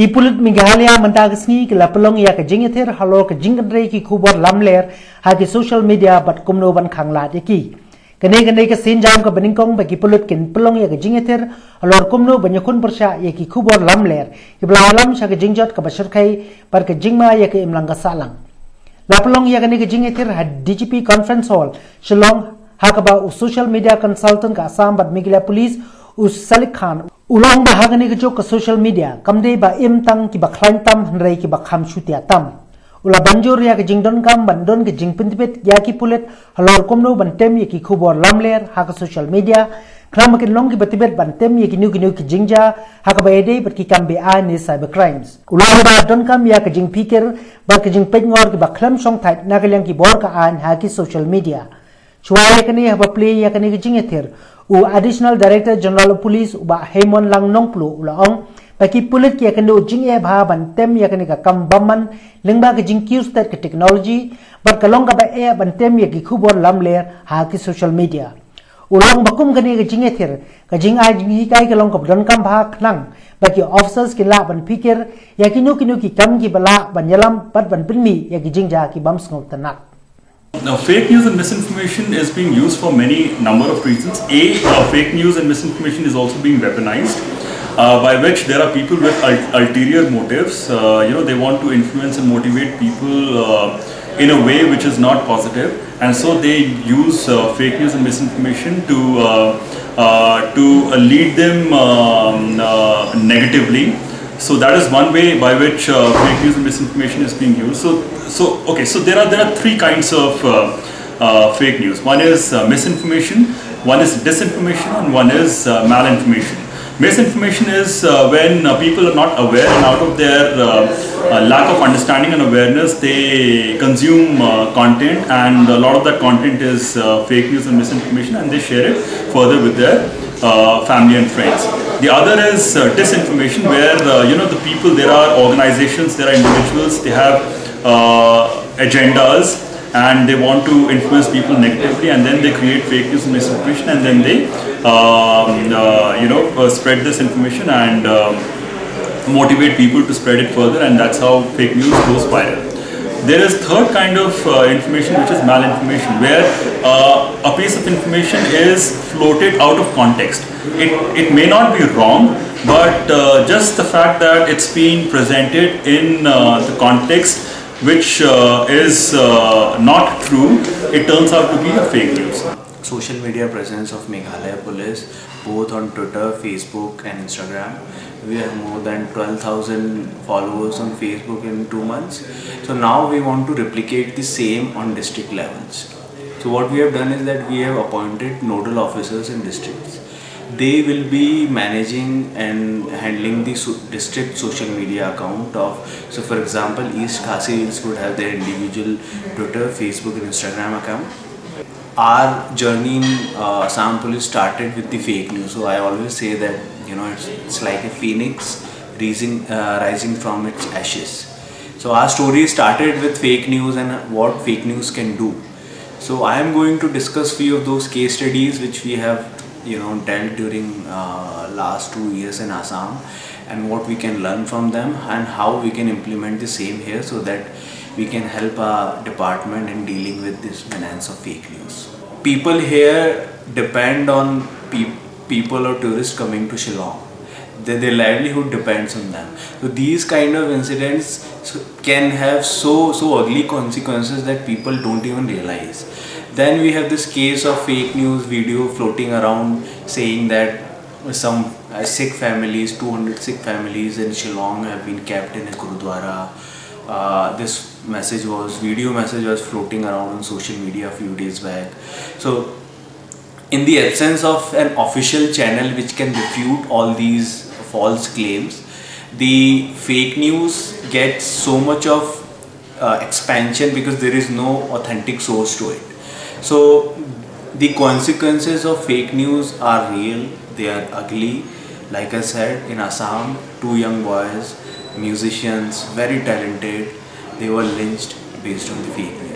ki pulit Meghalaya mantagasni ki lapelong ya ka jingether halo ka jingkandre ki khubor lamler ha ki social media bat kumno ban khangla de ki kene kene ka sin jam ka beningkong ba ki kin pelong ya ka jingether halo kumno banyakun bersya ya ki khubor lamler. Ki belalam sha ka jingjot ka bashar khai par ka jingma ya ka imlang ka salang. Lapelong ya kene ka jingether ha DGP conference hall shillong ha ka ba social media consultant ka assam bat Meghalaya police us Salik Khan ulang ba hagani ke social media. Kamde ba im tang ki ba khlain tam hanrei ki ba kham shutia tam. Ula banjur ya ke jingdon kam bandon ke jing pintipet ya ki pulet halor komno ban tem ya ki khubor lamler ha ke social media. Kram ke long ki batibet ban tem ya ki nu ki nu ki jingja ha ke ba ede bat ki kam be a ni cyber crimes ulang ba don kam ya ke jing pikir ba ke jing pet ngor ki ba khlam song thai na ke yang ki bor ka an ha ki social media chuaikani haba play yakani gjinge ther u additional director general of police uba hemon lang nongplu ula ong. Baki pulit ki yakani u jingye eh, bha ban tem yakani ka kam baman lingba ki jing kyu ki technology bar kalong ka ba e ban tem yaki khubor lam ler ha ki social media. Ulong bakum gani ki jingye ther ka jing a jing hi kai kalong ka don kam bha khlang baki officers ki la ban pikir yakinu kinu ki kam ki bala ban yalam pat ban pinmi yaki jing ja ki bam snok tanak Now, fake news and misinformation is being used for many number of reasons. A, uh, fake news and misinformation is also being weaponized, uh, by which there are people with ul ulterior motives. Uh, you know, they want to influence and motivate people uh, in a way which is not positive, and so they use uh, fake news and misinformation to uh, to lead them um, negatively so that is one way by which fake news and misinformation is being used. So, so okay, so there are there are three kinds of uh, uh, fake news. One is uh, misinformation, one is disinformation, and one is uh, malinformation. Misinformation is when people are not aware and out of their lack of understanding and awareness, they consume content, and a lot of that content is fake news and misinformation, and they share it further with their family and friends. The other is uh, disinformation where, uh, you know, the people, there are organizations, there are individuals, they have agendas and they want to influence people negatively and then they create fake news and misinformation and then they, um, uh, you know, uh, spread this information and um, motivate people to spread it further and that's how fake news goes viral. There is third kind of uh, information which is malinformation where uh, a piece of information is floated out of context. It, it may not be wrong but uh, just the fact that it's being presented in uh, the context which uh, is uh, not true, it turns out to be a fake news. Social media presence of Meghalaya Police both on Twitter, Facebook and Instagram we have more than 12,000 followers on Facebook in two months. So now we want to replicate the same on district levels. So what we have done is that we have appointed nodal officers in districts. They will be managing and handling the district social media account of, so for example, East Khasi Hills would have their individual Twitter, Facebook and Instagram account our journey in uh, Assam started with the fake news. So I always say that you know it's, it's like a phoenix rising, uh, rising from its ashes. So our story started with fake news and what fake news can do. So I am going to discuss few of those case studies which we have you know dealt during uh, last two years in Assam and what we can learn from them and how we can implement the same here so that we can help our department in dealing with this menace of fake news. People here depend on pe people or tourists coming to Shillong. Their, livelihood depends on them. So these kind of incidents can have so so ugly consequences that people don't even realize. Then we have this case of fake news video floating around saying that some uh, Sikh families, 200 Sikh families in Shillong have been kept in a Gurudwara. Uh, this message was video message was floating around on social media a few days back so in the absence of an official channel which can refute all these false claims. The fake news gets so much of uh, expansion because there is no authentic source to it. So the consequences of fake news are real they are ugly. Like i said in assam two young boys musicians very talented they were lynched based on the fake news.